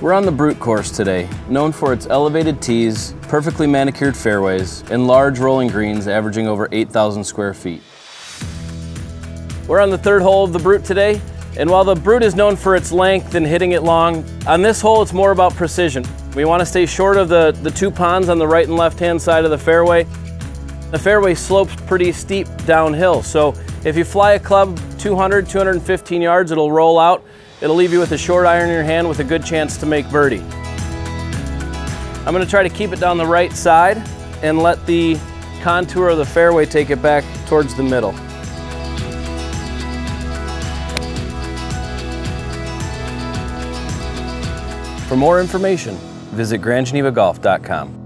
We're on the Brute course today, known for its elevated tees, perfectly manicured fairways, and large rolling greens averaging over 8,000 square feet. We're on the third hole of the Brute today, and while the Brute is known for its length and hitting it long, on this hole it's more about precision. We want to stay short of the, the two ponds on the right and left hand side of the fairway. The fairway slopes pretty steep downhill, so if you fly a club 200, 215 yards, it'll roll out. It'll leave you with a short iron in your hand with a good chance to make birdie. I'm gonna try to keep it down the right side and let the contour of the fairway take it back towards the middle. For more information, visit GrandGenevaGolf.com.